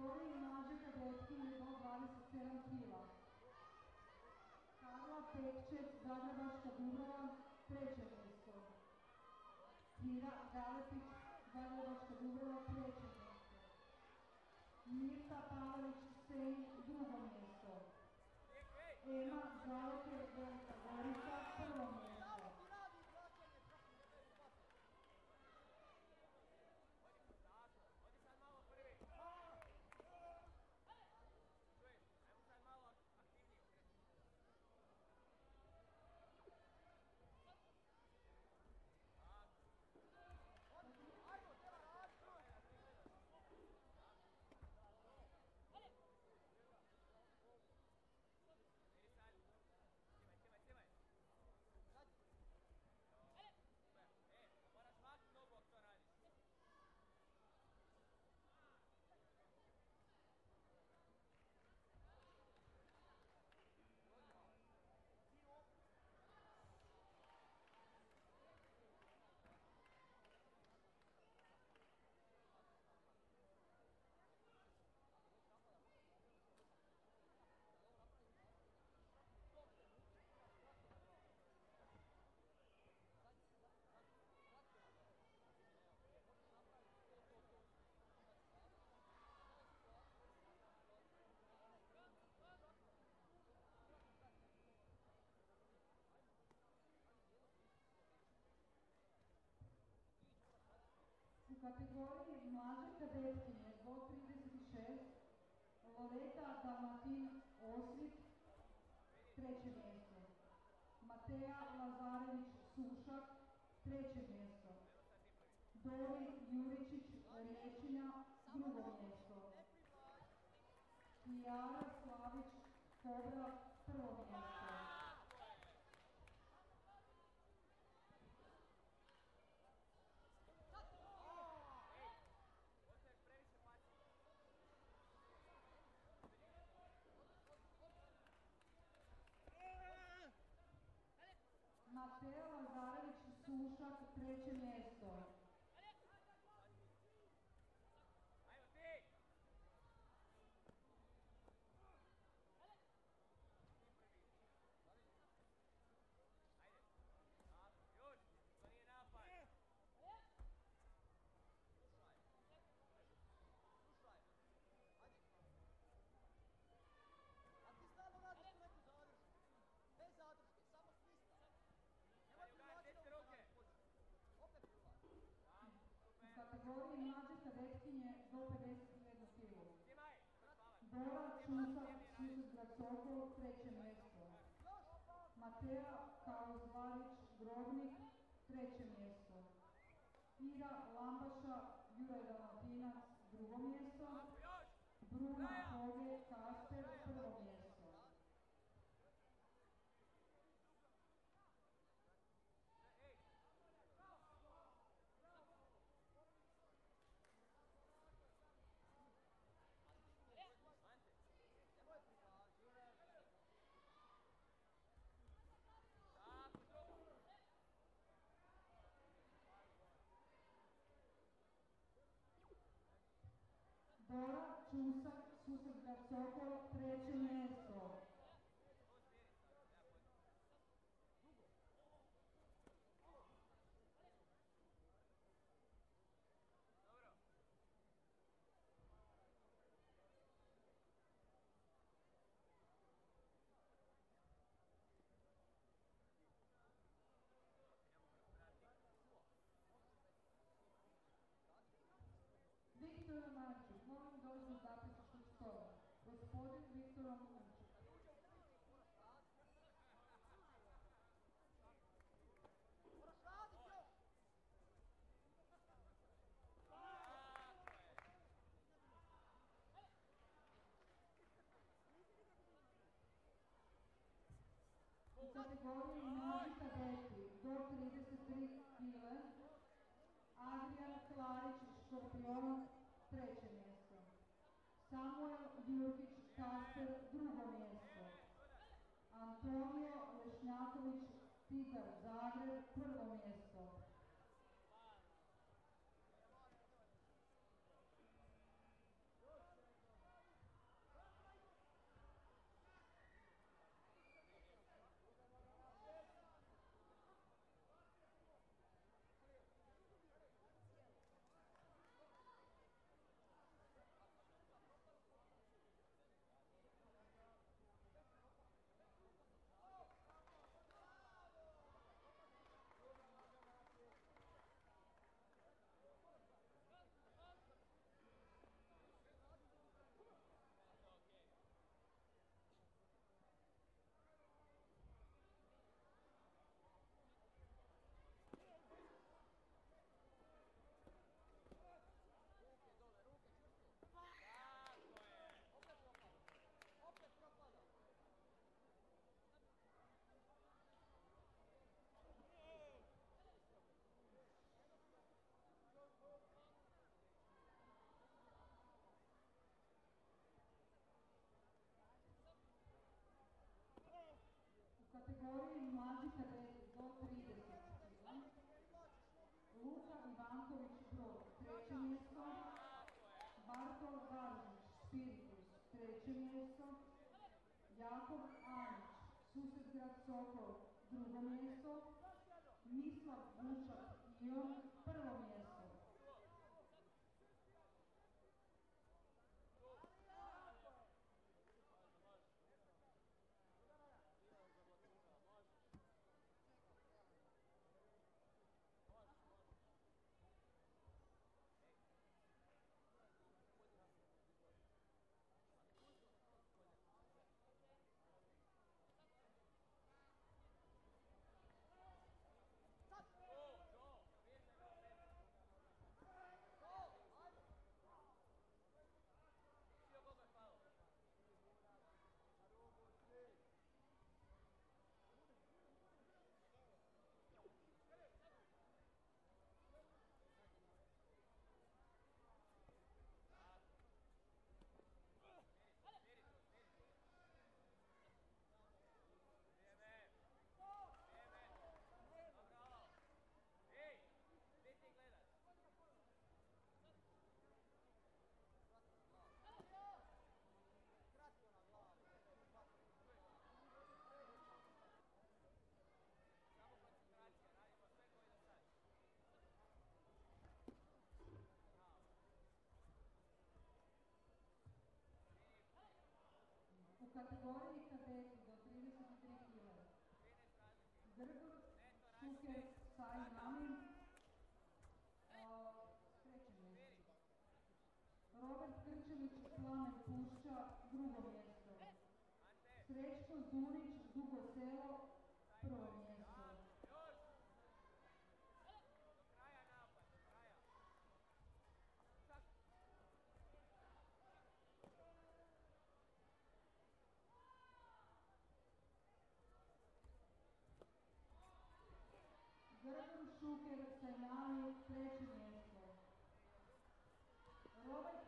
kategoriji mlađe kadetkinje do 27 kila. Karla Pekčet, Zagrebačka Dubrava, treće mjesto. Kira Galepić, Zagrebačka Dubrava, treće mjesto. Mirta Pavelić Sejn, drugo mjesto. Ema Zaloke Velika kategoriji mlađe kadetkinje do 36 Loreta Dalmatin Osvit, treće mjesto. Mateja Lazarević Sušak, treće mjesto. Dori Juričić Riječina, drugo mjesto. Kijara Slavić Kobra, prvo mjesto. Ostaješ previše pasiv. Mateo Lazarević Sušak, treće mjesto. Kategoriji mlađe kadetkinje do 51 kg. Stimaj. Spavaš. Dora Čusak, Susret Sokol, treće mjesto. Još. Matea Kauzvarić Grobnik, treće mjesto. Ira Lambaša, Juraj Dalmatinac, drugo mjesto. Čusak, Susret Sokol, treće mjesto. Kategoriji mlađi kadeti do 33 kg Adrian Klarić Škorpion, treće mjesto. Samuel Jurkić Kasper, drugo mjesto. Antonio Lešnjaković Tigar Zagreb, prvo mjesto. Spiritus, treće mjesto, Jakov Anić, Susretgrad Sokol, drugo mjesto, Mislav Bučak, Ion, kategoriji kadeti do 33 kg, 13 razlike. Grgur Šuker Sajnamin, treće mjesto. Robert Krčević Plamen Pušća, drugo mjesto. Srećko Zunić Dugo Selo, prvo mjesto. Šuker Sajnali, treće mjesto. Robert